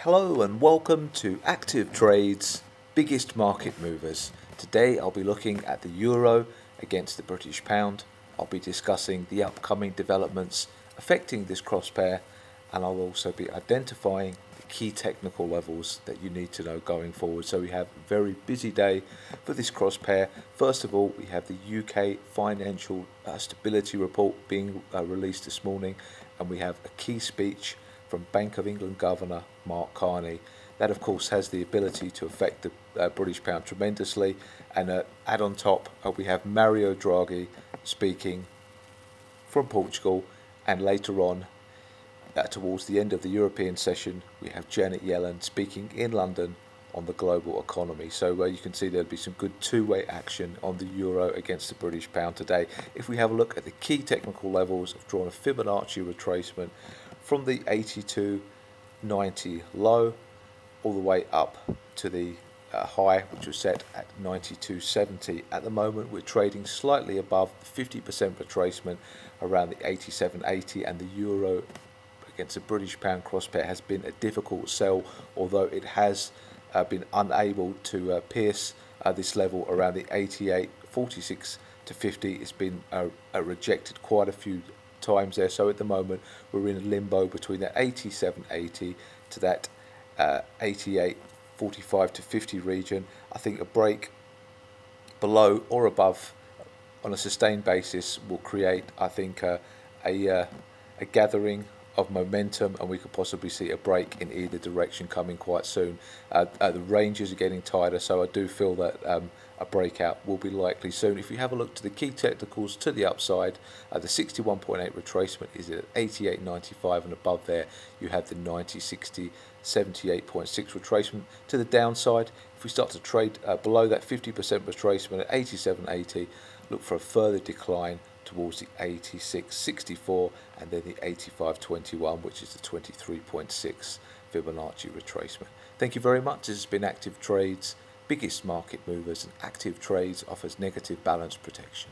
Hello and welcome to ActivTrades Biggest Market Movers. Today I'll be looking at the Euro against the British Pound. I'll be discussing the upcoming developments affecting this cross pair and I'll also be identifying the key technical levels that you need to know going forward. So we have a very busy day for this cross pair. First of all, we have the UK Financial uh, Stability Report being uh, released this morning and we have a key speech from Bank of England Governor Mark Carney. That, of course, has the ability to affect the uh, British pound tremendously. And uh, add on top, uh, we have Mario Draghi speaking from Portugal. And later on, uh, towards the end of the European session, we have Janet Yellen speaking in London on the global economy. So uh, you can see there'll be some good two-way action on the euro against the British pound today. If we have a look at the key technical levels, I've drawn a Fibonacci retracement from the 82.90 low all the way up to the uh, high which was set at 92.70 at the moment we're trading slightly above the 50% retracement around the 87.80 and the euro against the British pound cross pair has been a difficult sell although it has uh, been unable to uh, pierce uh, this level around the 88.46 to 50 it's been uh, rejected quite a few times there. So at the moment, we're in a limbo between that 87.80 to that uh, 88.45 to 50 region. I think a break below or above on a sustained basis will create, I think, uh, a, uh, a gathering of momentum and we could possibly see a break in either direction coming quite soon. Uh, uh, the ranges are getting tighter, so I do feel that um, a breakout will be likely soon. If you have a look to the key technicals to the upside, uh, the 61.8 retracement is at 88.95 and above there you have the 90.60 78.6 retracement. To the downside, if we start to trade uh, below that 50% retracement at 87.80, look for a further decline towards the 86.64 and then the 85.21 which is the 23.6 Fibonacci retracement. Thank you very much. This has been ActivTrades biggest market movers and ActivTrades offers negative balance protection.